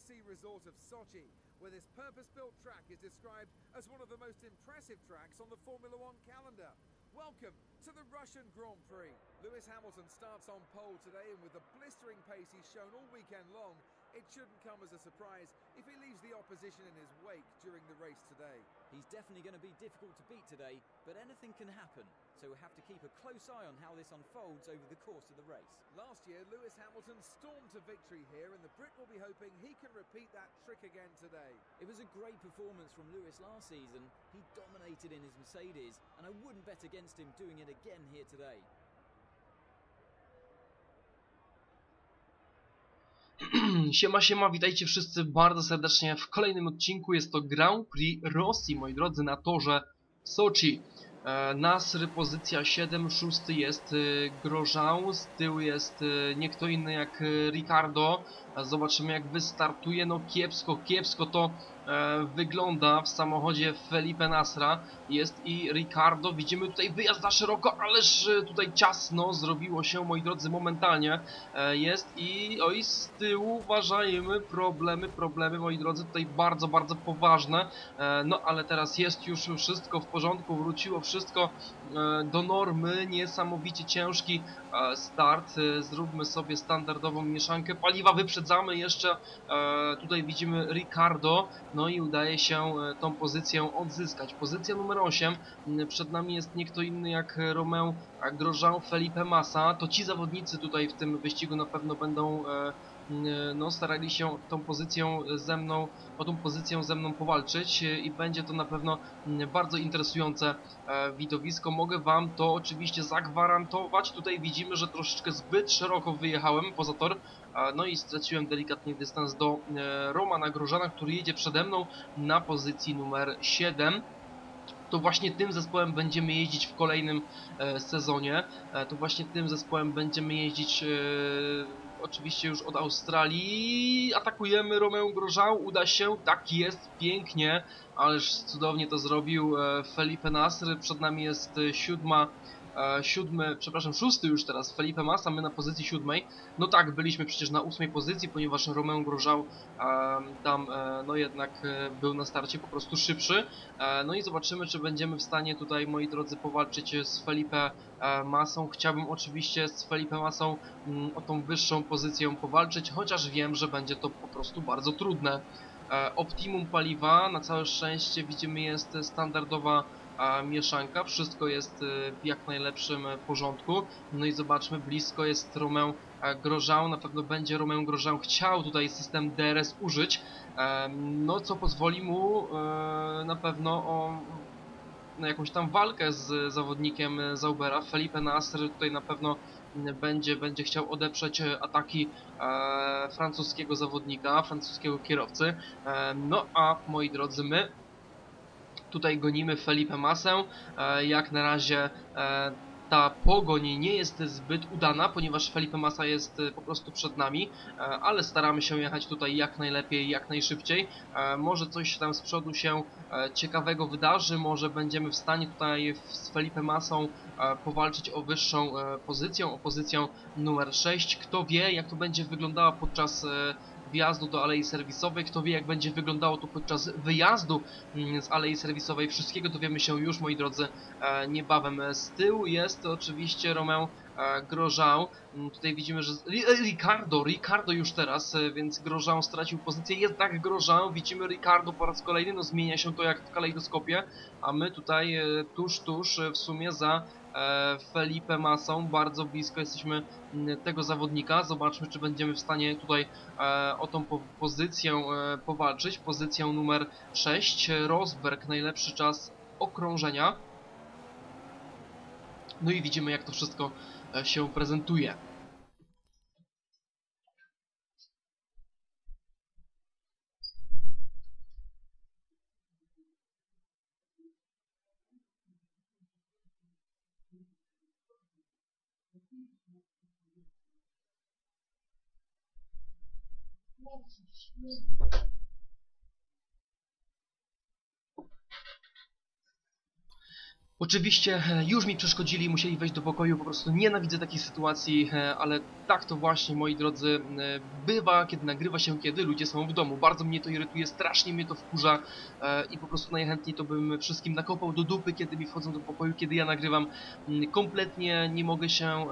Sea Resort of Sochi, where this purpose-built track is described as one of the most impressive tracks on the Formula One calendar. Welcome to the Russian Grand Prix. Lewis Hamilton starts on pole today, and with the blistering pace he's shown all weekend long, it shouldn't come as a surprise if he leaves the opposition in his wake during the race today. He's definitely going to be difficult to beat today, but anything can happen, so we'll have to keep a close eye on how this unfolds over the course of the race. Last year, Lewis Hamilton stormed to victory here, and the Brit will be hoping he can repeat that trick again today. It was a great performance from Lewis last season. He dominated in his Mercedes, and I wouldn't bet against him doing it again here today. Siema, siema, witajcie wszyscy bardzo serdecznie w kolejnym odcinku. Jest to Grand Prix Rosji, moi drodzy, na torze Sochi. E, Nasr, pozycja 7, szósty jest e, Grosjean, z tyłu jest e, nie kto inny jak Ricardo. Zobaczymy jak wystartuje, no kiepsko, kiepsko to e, wygląda w samochodzie Felipe Nasra. Jest i Ricardo, widzimy tutaj wyjazd na szeroko, ależ e, tutaj ciasno zrobiło się, moi drodzy, momentalnie. E, Jest i oj, z tyłu uważajmy, problemy, problemy, moi drodzy, tutaj bardzo, bardzo poważne. E, No ale teraz jest już wszystko w porządku, wróciło wszystko e, do normy, niesamowicie ciężki start. E, Zróbmy sobie standardową mieszankę paliwa, wyprzedzamy jeszcze, e, tutaj widzimy Ricardo, no i udaje się e, tą pozycję odzyskać. Pozycja numer 8, m, przed nami jest nie kto inny jak Romeo Grosjean, Felipe Massa, to ci zawodnicy tutaj w tym wyścigu na pewno będą e, no, starali się tą pozycję ze mną, o tą pozycję ze mną powalczyć e, i będzie to na pewno bardzo interesujące e, widowisko. Mogę Wam to oczywiście zagwarantować. Tutaj widzimy, że troszeczkę zbyt szeroko wyjechałem poza tor, e, no i straciłem delikatnie dystans do e, Romana Grożana, który jedzie przede mną na pozycji numer 7 to właśnie tym zespołem będziemy jeździć w kolejnym e, sezonie. E, to właśnie tym zespołem będziemy jeździć e, oczywiście już od Australii. Atakujemy Romeo Grosjean, uda się, tak jest, pięknie, ależ cudownie to zrobił e, Felipe Nasr. Przed nami jest e, siódma e, siódmy, przepraszam, szósty już teraz Felipe Massa, my na pozycji siódmej. No tak, byliśmy przecież na ósmej pozycji, ponieważ Romeo Grosjean tam e, no jednak e, był na starcie po prostu szybszy. No i zobaczymy, czy będziemy w stanie tutaj, moi drodzy, powalczyć z Felipe Massą. Chciałbym oczywiście z Felipe Massą mm, o tą wyższą pozycję powalczyć, chociaż wiem, że będzie to po prostu bardzo trudne. Optimum paliwa, na całe szczęście widzimy jest standardowa a mieszanka, wszystko jest e, w jak najlepszym e, porządku. No i zobaczmy, blisko jest Romeo e, Grosjean, na pewno będzie Romeo Grosjean chciał tutaj system DRS użyć, e, no co pozwoli mu e, na pewno o na jakąś tam walkę z zawodnikiem Zaubera. Felipe Nasr tutaj na pewno będzie, będzie chciał odeprzeć ataki e, francuskiego zawodnika, francuskiego kierowcy. E, no a moi drodzy, my Tutaj gonimy Felipe Masę. E, Jak na razie e, ta pogoń nie jest zbyt udana, ponieważ Felipe Massa jest e, po prostu przed nami, ale staramy się jechać tutaj jak najlepiej, jak najszybciej. Może coś tam z przodu się ciekawego wydarzy, może będziemy w stanie tutaj z Felipe Massą powalczyć o wyższą pozycję, o pozycję numer 6. Kto wie, jak to będzie wyglądało podczas wjazdu do alei serwisowej. Kto wie, jak będzie wyglądało to podczas wyjazdu mm, z alei serwisowej. Wszystkiego dowiemy się już, moi drodzy, e, niebawem. Z tyłu jest oczywiście Romeo e, Grosjean. Mm, Tutaj widzimy, że... E, Ricardo, Ricardo już teraz, więc Grosjean stracił pozycję. Jednak Grosjean, widzimy Ricardo po raz kolejny, no zmienia się to jak w kalejdoskopie, a my tutaj tuż, tuż w sumie za Felipe Massą, bardzo blisko jesteśmy mm, tego zawodnika. Zobaczmy, czy będziemy w stanie tutaj e, o tą po pozycję e, powalczyć. Pozycję numer 6. Rosberg, najlepszy czas okrążenia. No i widzimy, jak to wszystko e, się prezentuje. Thank you. Oczywiście e, już mi przeszkodzili, musieli wejść do pokoju, po prostu nienawidzę takiej sytuacji, e, ale tak to właśnie, moi drodzy, e, bywa, kiedy nagrywa się, kiedy ludzie są w domu. Bardzo mnie to irytuje, strasznie mnie to wkurza i po prostu najchętniej to bym wszystkim nakopał do dupy, kiedy mi wchodzą do pokoju, kiedy ja nagrywam. Mm, kompletnie nie mogę się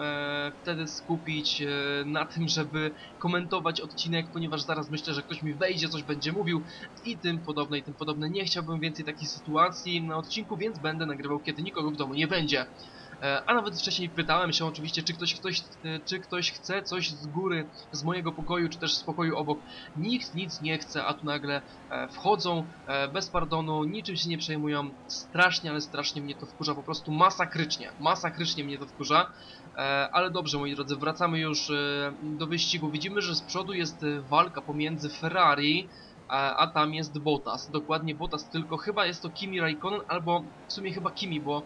wtedy skupić na tym, żeby komentować odcinek, ponieważ zaraz myślę, że ktoś mi wejdzie, coś będzie mówił i tym podobne, i tym podobne. Nie chciałbym więcej takich sytuacji na odcinku, więc będę nagrywał kiedy nikogo w domu nie będzie. E, a nawet wcześniej pytałem się oczywiście, czy ktoś, ktoś, e, czy ktoś chce coś z góry, z mojego pokoju, czy też z pokoju obok. Nikt nic nie chce, a tu nagle e, wchodzą bez pardonu, niczym się nie przejmują. Strasznie, ale strasznie mnie to wkurza, po prostu masakrycznie. Masakrycznie mnie to wkurza. Ale dobrze, moi drodzy, wracamy już do wyścigu. Widzimy, że z przodu jest walka pomiędzy Ferrari a, a tam jest Bottas. Dokładnie Bottas, tylko chyba jest to Kimi Raikkonen, albo w sumie chyba Kimi, bo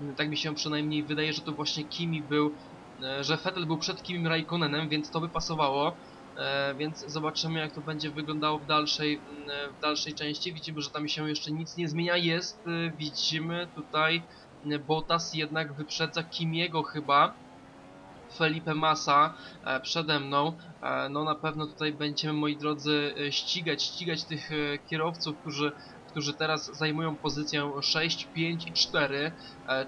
mm, tak mi się przynajmniej wydaje, że to właśnie Kimi był, e, że Vettel był przed Kimi Raikkonenem, więc to by pasowało. E, więc zobaczymy jak to będzie wyglądało w dalszej, mm, e, w dalszej części. Widzimy, że tam się jeszcze nic nie zmienia. Jest, widzimy tutaj Bottas jednak wyprzedza Kimiego chyba. Felipe Massa e, przede mną. E, no na pewno tutaj będziemy, moi drodzy, e, ścigać, ścigać tych kierowców, którzy którzy teraz zajmują pozycję 6, 5 i 4.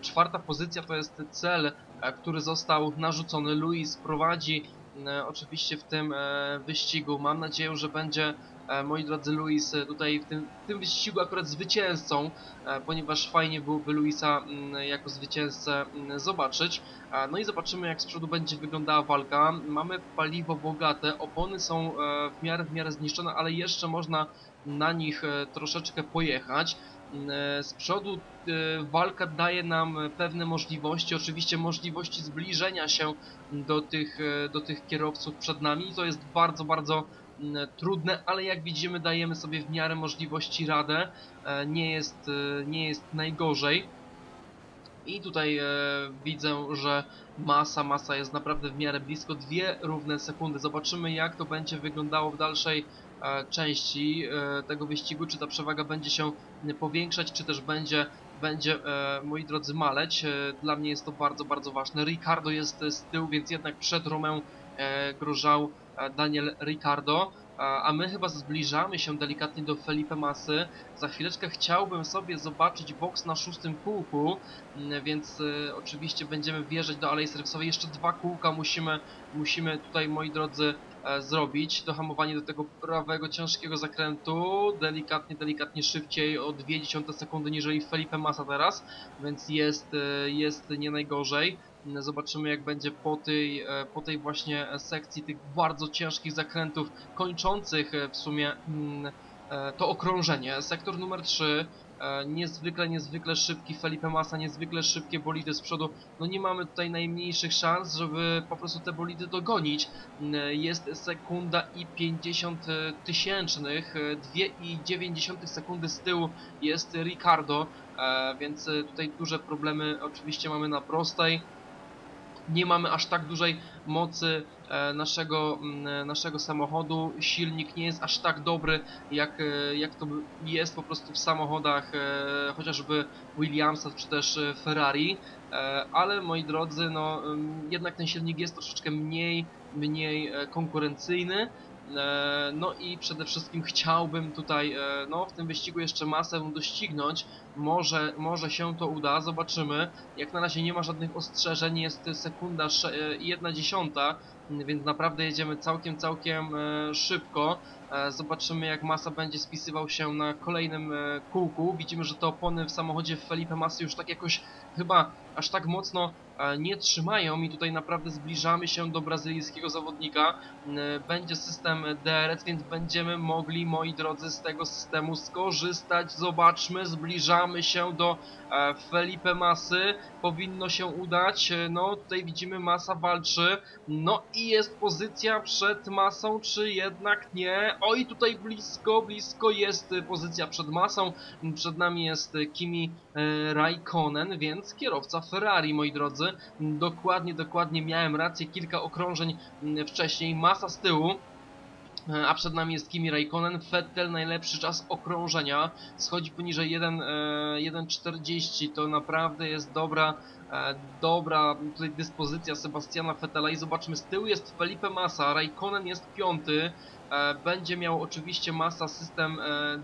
Czwarta pozycja to jest cel, który został narzucony. Luis prowadzi oczywiście w tym wyścigu. Mam nadzieję, że będzie moi drodzy, Luis e, tutaj w tym, w tym wyścigu akurat zwycięzcą, e, ponieważ fajnie byłoby Luisa mm, jako zwycięzcę mm, zobaczyć. No i zobaczymy jak z przodu będzie wyglądała walka. Mamy paliwo bogate, opony są w miarę w miarę zniszczone, ale jeszcze można na nich troszeczkę pojechać. Mm, z przodu walka daje nam pewne możliwości, oczywiście możliwości zbliżenia się do tych, do tych kierowców przed nami to jest bardzo, bardzo trudne, ale jak widzimy dajemy sobie w miarę możliwości radę. E, nie jest, e, nie jest najgorzej. I tutaj e, widzę, że masa, masa jest naprawdę w miarę blisko. Dwie równe sekundy. Zobaczymy jak to będzie wyglądało w dalszej części tego wyścigu. Czy ta przewaga będzie się powiększać, czy też będzie, będzie moi drodzy, maleć. Dla mnie jest to bardzo, bardzo ważne. Ricardo jest z tyłu, więc jednak przed Romeo Grożał Daniel Ricardo, a my chyba zbliżamy się delikatnie do Felipe Masy. Za chwileczkę chciałbym sobie zobaczyć boks na szóstym kółku, mm, więc oczywiście będziemy wjeżdżać do Alei Serwisowej. Jeszcze dwa kółka musimy, musimy tutaj, moi drodzy, e, zrobić. Dohamowanie do tego prawego, ciężkiego zakrętu. Delikatnie, delikatnie szybciej o 0,2 sekundy niżeli Felipe Massa teraz, więc jest, jest nie najgorzej. Zobaczymy jak będzie po tej, e, po tej właśnie sekcji tych bardzo ciężkich zakrętów kończących e, w sumie mm, e, to okrążenie. Sektor numer 3 niezwykle, niezwykle szybki Felipe Massa, niezwykle szybkie bolidy z przodu. No nie mamy tutaj najmniejszych szans, żeby po prostu te bolidy dogonić. Jest sekunda i 50 tysięcznych, 2,9 sekundy z tyłu jest Ricardo, więc tutaj duże problemy oczywiście mamy na prostej nie mamy aż tak dużej mocy e, naszego, e, naszego samochodu. Silnik nie jest aż tak dobry, jak, e, jak to jest po prostu w samochodach chociażby Williamsa czy też Ferrari. Ale moi drodzy, no jednak ten silnik jest troszeczkę mniej, mniej konkurencyjny. E, no i przede wszystkim chciałbym tutaj e, no, w tym wyścigu jeszcze masę doścignąć. Może, może się to uda, zobaczymy. Jak na razie nie ma żadnych ostrzeżeń, jest sekunda e, i jedna dziesiąta, więc naprawdę jedziemy całkiem, całkiem szybko. Zobaczymy jak Masa będzie spisywał się na kolejnym kółku. Widzimy, że te opony w samochodzie Felipe Masy już tak jakoś chyba aż tak mocno nie trzymają i tutaj naprawdę zbliżamy się do brazylijskiego zawodnika. Będzie system DRS, więc będziemy mogli, moi drodzy, z tego systemu skorzystać. Zobaczmy, zbliżamy się do e, Felipe Masy. Powinno się udać. No, tutaj widzimy Masa walczy. No i jest pozycja przed Masą, czy jednak nie? Oj, tutaj blisko, blisko jest pozycja przed Masą. Przed nami jest Kimi e, Raikkonen, więc kierowca Ferrari, moi drodzy. Dokładnie, dokładnie miałem rację, kilka okrążeń mm, wcześniej, masa z tyłu. E, a przed nami jest Kimi Raikkonen. Vettel najlepszy czas okrążenia, schodzi poniżej 1, e, 1.40, to naprawdę jest dobra, e, dobra tutaj dyspozycja Sebastiana Vettela i zobaczmy, z tyłu jest Felipe Massa, Raikkonen jest piąty, będzie miał oczywiście Massa system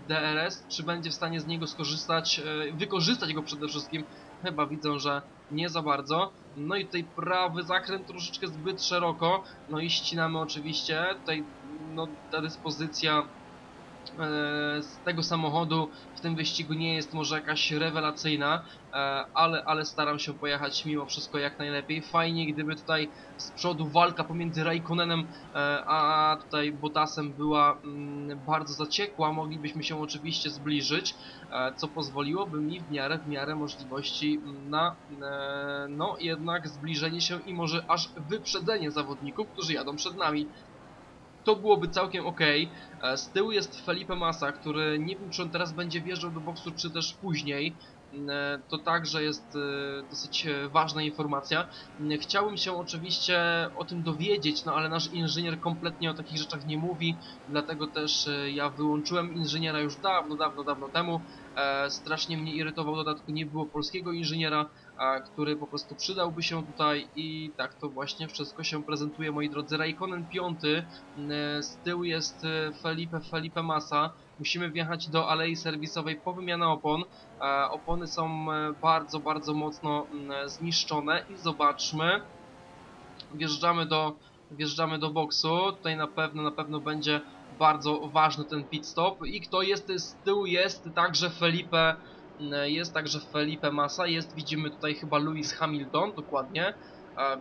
DRS, czy będzie w stanie z niego skorzystać, wykorzystać go przede wszystkim, chyba widzę, że nie za bardzo. No i tutaj prawy zakręt troszeczkę zbyt szeroko, no i ścinamy oczywiście, tutaj no, ta dyspozycja z tego samochodu w tym wyścigu nie jest może jakaś rewelacyjna, e, ale, ale staram się pojechać mimo wszystko jak najlepiej. Fajnie gdyby tutaj z przodu walka pomiędzy Raikkonenem e, a tutaj Bottasem była mm, bardzo zaciekła, moglibyśmy się oczywiście zbliżyć, e, co pozwoliłoby mi w miarę, w miarę możliwości na e, no jednak zbliżenie się i może aż wyprzedzenie zawodników, którzy jadą przed nami to byłoby całkiem ok. Z tyłu jest Felipe Massa, który nie wiem czy on teraz będzie wjeżdżał do boksu, czy też później. E, To także jest e, dosyć e, ważna informacja. Mm, Chciałbym się oczywiście o tym dowiedzieć, no ale nasz inżynier kompletnie o takich rzeczach nie mówi, dlatego też e, ja wyłączyłem inżyniera już dawno, dawno, dawno temu. E, Strasznie mnie irytował, w dodatku nie było polskiego inżyniera, a, który po prostu przydałby się tutaj i tak to właśnie wszystko się prezentuje, moi drodzy. Raikkonen piąty, mm, z tyłu jest e, Felipe, Felipe Massa. Musimy wjechać do alei serwisowej po wymianę opon. E, opony są e, bardzo, bardzo mocno mm, zniszczone i zobaczmy. Wjeżdżamy do, wjeżdżamy do boksu. Tutaj na pewno, na pewno będzie bardzo ważny ten pit stop. I kto jest z tyłu? Jest także Felipe jest także Felipe Massa, jest widzimy tutaj chyba Lewis Hamilton, dokładnie,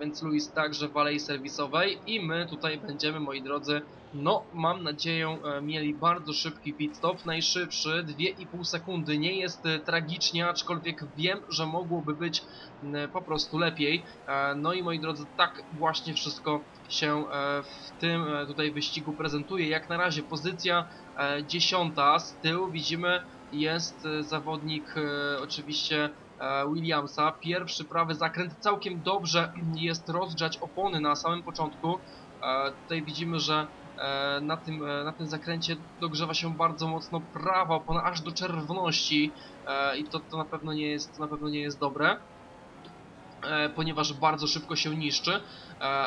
więc Lewis także w alei serwisowej. I my tutaj będziemy, moi drodzy, no mam nadzieję e, mieli bardzo szybki pit stop, najszybszy, 2,5 sekundy, nie jest e, tragicznie, aczkolwiek wiem, że mogłoby być po prostu lepiej, E, no i moi drodzy, tak właśnie wszystko się e, w tym e, tutaj wyścigu prezentuje, jak na razie pozycja e, dziesiąta, z tyłu widzimy jest e, zawodnik e, oczywiście e, Williamsa. Pierwszy prawy zakręt całkiem dobrze jest rozgrzać opony na samym początku. Tutaj widzimy, że na tym, na tym zakręcie dogrzewa się bardzo mocno prawa opona aż do czerwoności i to, to na pewno nie jest na pewno nie jest dobre. Ponieważ bardzo szybko się niszczy,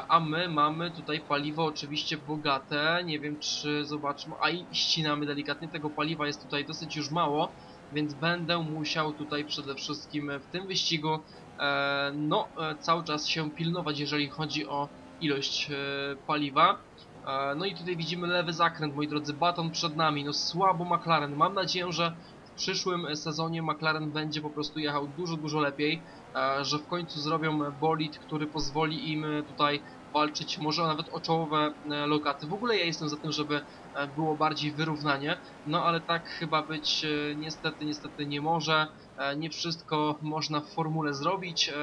a my mamy tutaj paliwo oczywiście bogate, nie wiem czy zobaczmy, a i ścinamy delikatnie, tego paliwa jest tutaj dosyć już mało, więc będę musiał tutaj przede wszystkim w tym wyścigu e, no e, cały czas się pilnować, jeżeli chodzi o ilość e, paliwa. E, No i tutaj widzimy lewy zakręt, moi drodzy, baton przed nami, no słabo McLaren, mam nadzieję, że przyszłym sezonie McLaren będzie po prostu jechał dużo, dużo lepiej, e, że w końcu zrobią bolid, który pozwoli im tutaj walczyć może nawet o czołowe e, lokaty. W ogóle ja jestem za tym, żeby e, było bardziej wyrównanie, no ale tak chyba być niestety, niestety nie może. E, Nie wszystko można w formule zrobić. E,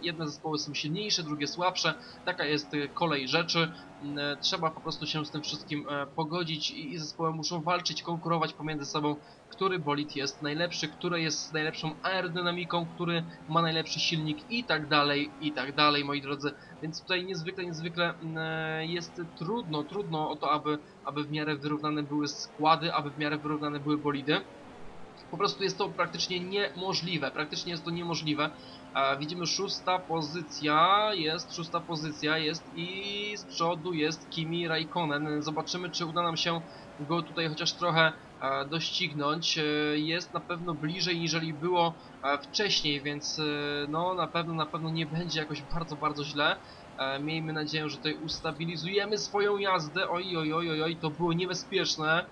Jedne zespoły są silniejsze, drugie słabsze. Taka jest e, kolej rzeczy. M, e, Trzeba po prostu się z tym wszystkim pogodzić i zespoły muszą walczyć, konkurować pomiędzy sobą, który bolid jest najlepszy, który jest z najlepszą aerodynamiką, który ma najlepszy silnik i tak dalej, i tak dalej, moi drodzy. Więc tutaj niezwykle, niezwykle mm, jest trudno, trudno o to, aby, aby w miarę wyrównane były składy, aby w miarę wyrównane były bolidy. Po prostu jest to praktycznie niemożliwe, praktycznie jest to niemożliwe. Widzimy szósta pozycja, jest szósta pozycja, jest i z przodu jest Kimi Raikkonen. Zobaczymy, czy uda nam się go tutaj chociaż trochę e, doścignąć. E, jest na pewno bliżej niżeli było e, wcześniej, więc no na pewno, na pewno nie będzie jakoś bardzo, bardzo źle. Miejmy nadzieję, że tutaj ustabilizujemy swoją jazdę. Oj, oj, oj, oj, oj, to było niebezpieczne.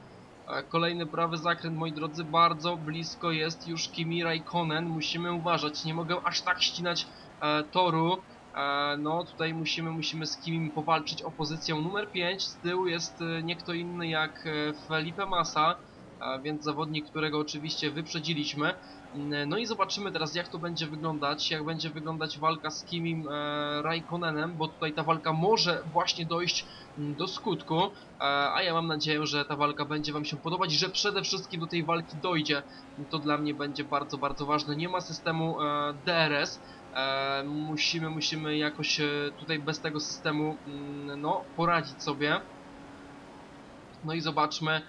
Kolejny prawy zakręt, moi drodzy, bardzo blisko jest już Kimi Raikkonen. Musimy uważać, nie mogę aż tak ścinać e, toru. E, no, tutaj musimy, musimy z Kimim powalczyć o pozycję numer 5. Z tyłu jest e, nie kto inny jak e, Felipe Massa, e, więc zawodnik, którego oczywiście wyprzedziliśmy. Mm, No i zobaczymy teraz jak to będzie wyglądać, jak będzie wyglądać walka z Kimim e, Raikkonenem, bo tutaj ta walka może właśnie dojść mm, do skutku, e, a ja mam nadzieję, że ta walka będzie Wam się podobać, że przede wszystkim do tej walki dojdzie. To dla mnie będzie bardzo, bardzo ważne. Nie ma systemu e, DRS, e, musimy, musimy jakoś e, tutaj bez tego systemu mm, no, poradzić sobie. No i zobaczmy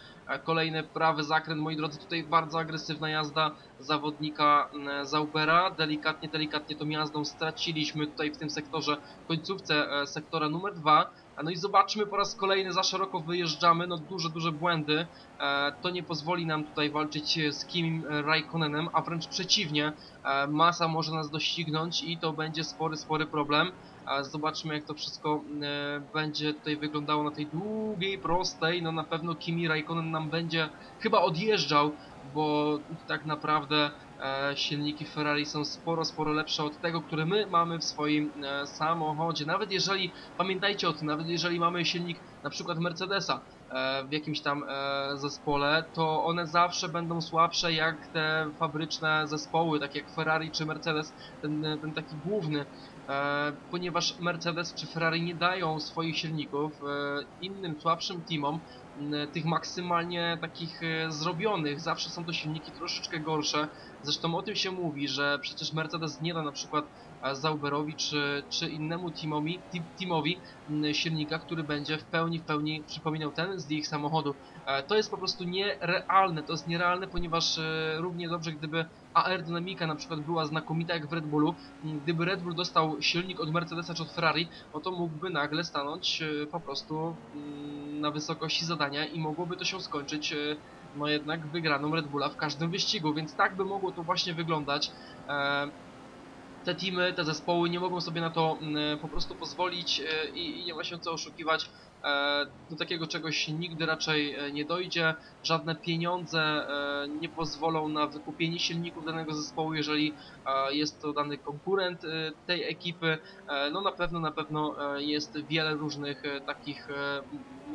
kolejny prawy zakręt, moi drodzy, tutaj bardzo agresywna jazda zawodnika mm, Zaubera, delikatnie, delikatnie tą jazdą straciliśmy tutaj w tym sektorze, końcówce e, sektora numer 2, no i zobaczmy po raz kolejny, za szeroko wyjeżdżamy, no duże, duże błędy, e, to nie pozwoli nam tutaj walczyć z Kim Raikkonenem, a wręcz przeciwnie, masa może nas doścignąć i to będzie spory, spory problem. Zobaczmy jak to wszystko e, będzie tutaj wyglądało na tej długiej, prostej. No na pewno Kimi Raikkonen nam będzie chyba odjeżdżał, bo tak naprawdę e, silniki Ferrari są sporo, sporo lepsze od tego, które my mamy w swoim e, samochodzie. Nawet jeżeli, pamiętajcie o tym, nawet jeżeli mamy silnik na przykład Mercedesa, w jakimś tam zespole, to one zawsze będą słabsze jak te fabryczne zespoły, tak jak Ferrari czy Mercedes, ten, ten taki główny e, ponieważ Mercedes czy Ferrari nie dają swoich silników e, innym słabszym teamom, tych maksymalnie takich e, zrobionych. Zawsze są to silniki troszeczkę gorsze. Zresztą o tym się mówi, że przecież Mercedes nie da na przykład Zauberowi czy, czy innemu teamowi, teamowi silnika, który będzie w pełni, w pełni przypominał ten z ich samochodu. E, to jest po prostu nierealne, to jest nierealne, ponieważ e, równie dobrze gdyby aerodynamika na przykład była znakomita jak w Red Bullu, gdyby Red Bull dostał silnik od Mercedesa czy od Ferrari, no to mógłby nagle stanąć e, po prostu na wysokości zadania i mogłoby to się skończyć no jednak wygraną Red Bulla w każdym wyścigu, więc tak by mogło to właśnie wyglądać te teamy, te zespoły nie mogą sobie na to mm, po prostu pozwolić e, i, i nie ma się co oszukiwać. E, do takiego czegoś nigdy raczej e, nie dojdzie. Żadne pieniądze nie pozwolą na wykupienie silników danego zespołu, jeżeli jest to dany konkurent tej ekipy. No na pewno, na pewno jest wiele różnych takich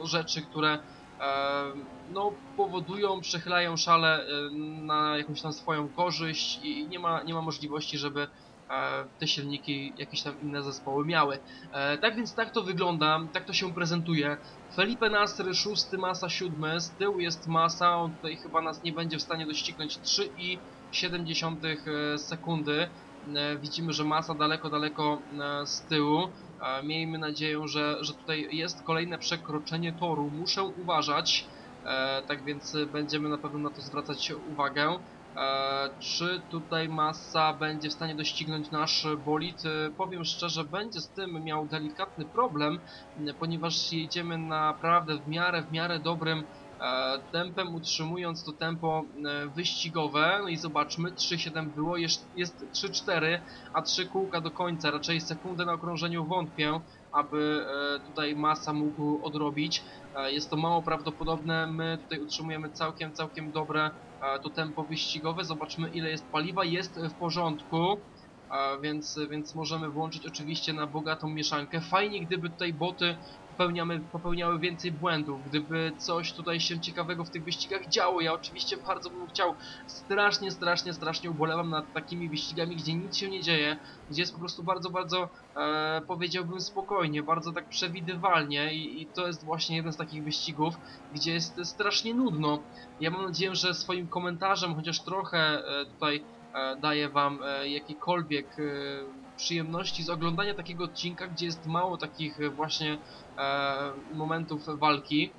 rzeczy, które no, powodują, przechylają szale na jakąś tam swoją korzyść i nie ma, nie ma możliwości, żeby te silniki jakieś tam inne zespoły miały. E, tak więc tak to wygląda, tak to się prezentuje. Felipe Nasr, szósty, masa siódmy, z tyłu jest masa, on tutaj chyba nas nie będzie w stanie doścignąć 3,7 e, sekundy. E, widzimy, że masa daleko, daleko z tyłu. Miejmy nadzieję, że, że tutaj jest kolejne przekroczenie toru. Muszę uważać, tak więc będziemy na pewno na to zwracać uwagę. E, czy tutaj masa będzie w stanie doścignąć nasz bolid? E, powiem szczerze, będzie z tym miał delikatny problem, ponieważ jedziemy naprawdę w miarę, w miarę dobrym e, tempem, utrzymując to tempo wyścigowe. No i zobaczmy, 3.7 było, jest, jest 3.4, a 3 kółka do końca, raczej sekundę na okrążeniu wątpię aby tutaj masa mógł odrobić. Jest to mało prawdopodobne, my tutaj utrzymujemy całkiem, całkiem dobre to tempo wyścigowe, zobaczmy ile jest paliwa, jest w porządku, więc, więc możemy włączyć oczywiście na bogatą mieszankę. Fajnie gdyby tutaj boty popełniamy, popełniały więcej błędów, gdyby coś tutaj się ciekawego w tych wyścigach działo. Ja oczywiście bardzo bym chciał, strasznie, strasznie, strasznie ubolewam nad takimi wyścigami, gdzie nic się nie dzieje, gdzie jest po prostu bardzo, bardzo, e, powiedziałbym spokojnie, bardzo tak przewidywalnie I, i to jest właśnie jeden z takich wyścigów, gdzie jest strasznie nudno. Ja mam nadzieję, że swoim komentarzem chociaż trochę e, tutaj e, daję wam e, jakikolwiek e, przyjemności z oglądania takiego odcinka, gdzie jest mało takich e, właśnie e, momentów walki.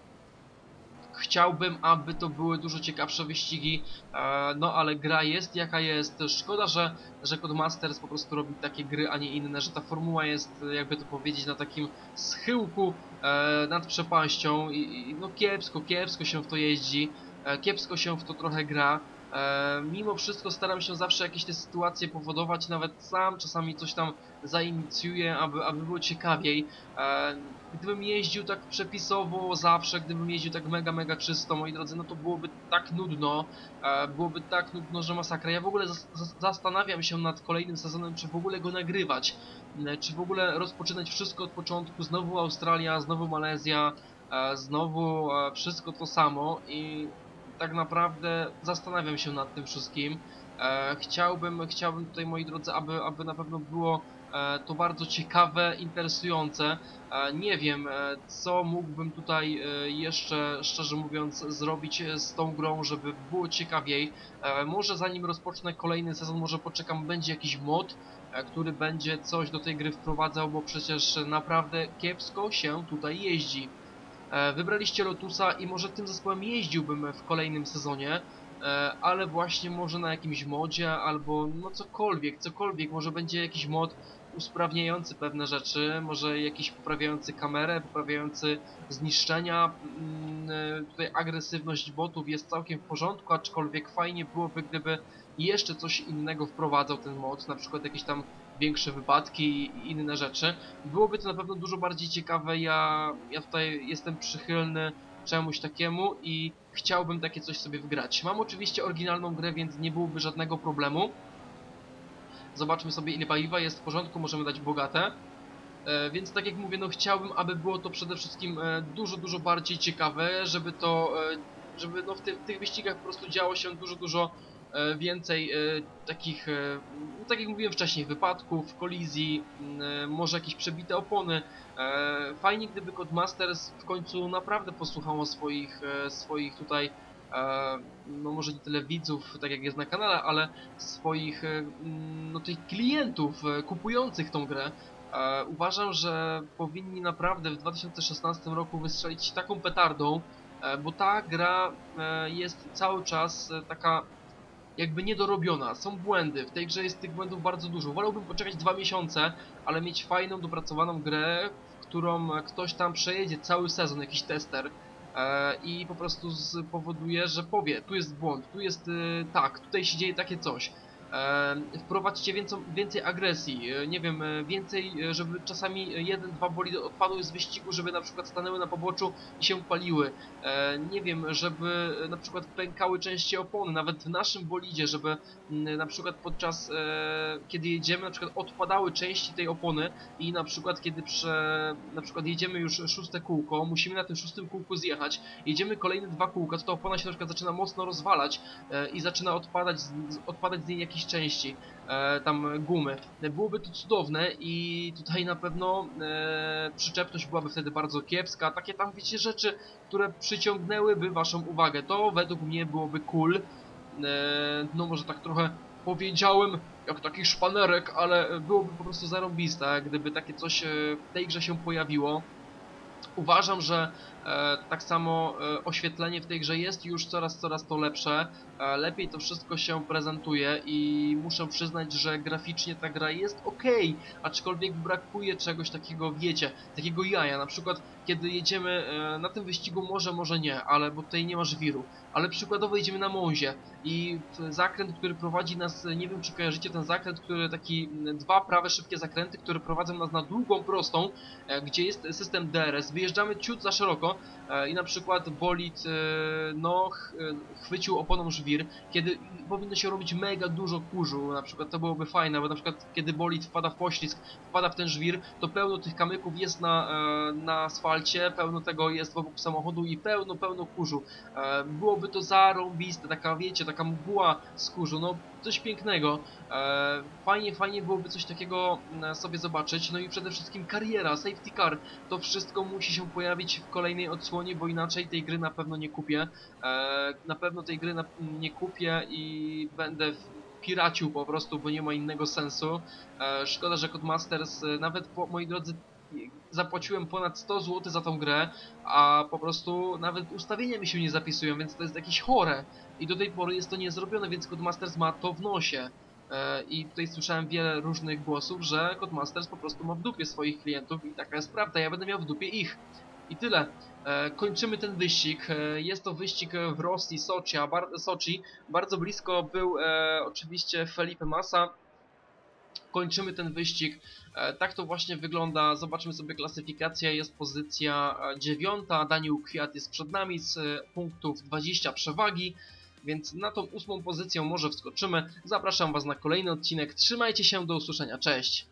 Chciałbym, aby to były dużo ciekawsze wyścigi, e, no ale gra jest jaka jest. Szkoda, że, że Codemasters po prostu robi takie gry, a nie inne, że ta formuła jest, jakby to powiedzieć, na takim schyłku e, nad przepaścią i, i no kiepsko, kiepsko się w to jeździ, e, kiepsko się w to trochę gra. E, mimo wszystko staram się zawsze jakieś te sytuacje powodować, nawet sam czasami coś tam zainicjuję, aby, aby było ciekawiej. E, gdybym jeździł tak przepisowo zawsze, gdybym jeździł tak mega, mega czysto, moi drodzy, no to byłoby tak nudno, e, byłoby tak nudno, że masakra. Ja w ogóle zastanawiam się nad kolejnym sezonem, czy w ogóle go nagrywać, e, czy w ogóle rozpoczynać wszystko od początku, znowu Australia, znowu Malezja, e, znowu e, wszystko to samo i tak naprawdę zastanawiam się nad tym wszystkim. E, chciałbym, chciałbym tutaj moi drodzy, aby, aby na pewno było e, to bardzo ciekawe, interesujące. E, nie wiem, co mógłbym tutaj jeszcze, szczerze mówiąc, zrobić z tą grą, żeby było ciekawiej. Może zanim rozpocznę kolejny sezon, może poczekam, będzie jakiś mod, który będzie coś do tej gry wprowadzał, bo przecież naprawdę kiepsko się tutaj jeździ. E, wybraliście Lotusa i może tym zespołem jeździłbym w kolejnym sezonie, e, ale właśnie może na jakimś modzie albo no cokolwiek, cokolwiek, może będzie jakiś mod usprawniający pewne rzeczy, może jakiś poprawiający kamerę, poprawiający zniszczenia, mm, e, tutaj agresywność botów jest całkiem w porządku, aczkolwiek fajnie byłoby gdyby jeszcze coś innego wprowadzał ten mod, na przykład jakieś tam większe wypadki i inne rzeczy. Byłoby to na pewno dużo bardziej ciekawe, ja, ja tutaj jestem przychylny czemuś takiemu i chciałbym takie coś sobie wgrać. Mam oczywiście oryginalną grę, więc nie byłoby żadnego problemu. Zobaczmy sobie ile paliwa jest w porządku, możemy dać bogate. E, więc tak jak mówię, no chciałbym, aby było to przede wszystkim e, dużo, dużo bardziej ciekawe, żeby to, e, żeby no w, ty, w tych wyścigach po prostu działo się dużo, dużo więcej e, takich, e, no, tak jak mówiłem wcześniej, wypadków, kolizji, m, e, może jakieś przebite opony. E, fajnie gdyby Codemasters w końcu naprawdę posłuchało swoich, e, swoich tutaj e, no może nie tyle widzów, tak jak jest na kanale, ale swoich e, mm, no tych klientów e, kupujących tą grę. E, uważam, że powinni naprawdę w 2016 roku wystrzelić taką petardą, e, bo ta gra e, jest cały czas e, taka jakby niedorobiona. Są błędy, w tej grze jest tych błędów bardzo dużo. Wolałbym poczekać dwa miesiące, ale mieć fajną, dopracowaną grę, którą ktoś tam przejedzie cały sezon, jakiś tester e, i po prostu spowoduje, że powie, tu jest błąd, tu jest y, tak, tutaj się dzieje takie coś. E, wprowadźcie więcej, więcej agresji, e, nie wiem, e, więcej, żeby czasami jeden, dwa bolidy odpadły z wyścigu, żeby na przykład stanęły na poboczu i się paliły. Nie wiem, żeby na przykład pękały częściej opony, nawet w naszym bolidzie, żeby na przykład podczas, kiedy jedziemy, na przykład odpadały części tej opony i na przykład kiedy prze, na przykład jedziemy już szóste kółko, musimy na tym szóstym kółku zjechać, jedziemy kolejne dwa kółka, to ta opona się na przykład zaczyna mocno rozwalać i zaczyna odpadać, odpadać z niej jakieś części, e, tam gumy. Byłoby to cudowne i tutaj na pewno e, przyczepność byłaby wtedy bardzo kiepska, takie tam wiecie rzeczy, które przyciągnęłyby waszą uwagę, to według mnie byłoby cool, e, no może tak trochę powiedziałem jak taki szpanerek, ale byłoby po prostu zarąbiste, gdyby takie coś e, w tej grze się pojawiło. Uważam, że e, tak samo e, oświetlenie w tej grze jest już coraz, coraz to lepsze. Lepiej to wszystko się prezentuje i muszę przyznać, że graficznie ta gra jest ok, aczkolwiek brakuje czegoś takiego, wiecie, takiego jaja. Na przykład, kiedy jedziemy e, na tym wyścigu, może, może nie, ale bo tutaj nie ma żwiru, ale przykładowo jedziemy na Mązie i zakręt, który prowadzi nas, nie wiem czy kojarzycie ten zakręt, który taki dwa prawe szybkie zakręty, które prowadzą nas na długą prostą, e, gdzie jest system DRS. Wyjeżdżamy ciut za szeroko e, i na przykład bolid no ch, chwycił oponą żwir, kiedy powinno się robić mega dużo kurzu, na przykład to byłoby fajne, bo na przykład kiedy bolid wpada w poślizg, wpada w ten żwir, to pełno tych kamyków jest na, e, na asfalcie, pełno tego jest wokół samochodu i pełno, pełno kurzu. E, byłoby to zarąbiste, taka wiecie, taka mgła z kurzu, no coś pięknego. E, fajnie, fajnie byłoby coś takiego mm, sobie zobaczyć, no i przede wszystkim kariera, safety car, to wszystko musi się pojawić w kolejnej odsłonie, bo inaczej tej gry na pewno nie kupię. E, na pewno tej gry nie kupię i będę piracił po prostu, bo nie ma innego sensu. E, szkoda, że Codemasters, nawet po, moi drodzy, zapłaciłem ponad 100 zł za tą grę, a po prostu nawet ustawienia mi się nie zapisują, więc to jest jakieś chore. I do tej pory jest to niezrobione, więc Codemasters ma to w nosie. E, I tutaj słyszałem wiele różnych głosów, że Codemasters po prostu ma w dupie swoich klientów i taka jest prawda, ja będę miał w dupie ich. I tyle. E, kończymy ten wyścig. E, jest to wyścig w Rosji, Soczi, a Soczi. Bardzo blisko był e, oczywiście Felipe Massa. Kończymy ten wyścig. E, tak to właśnie wygląda. Zobaczmy sobie klasyfikację. Jest pozycja e, dziewiąta. Daniel Kwiat jest przed nami z e, punktów 20 przewagi. Więc na tą ósmą pozycję może wskoczymy. Zapraszam Was na kolejny odcinek. Trzymajcie się, do usłyszenia. Cześć!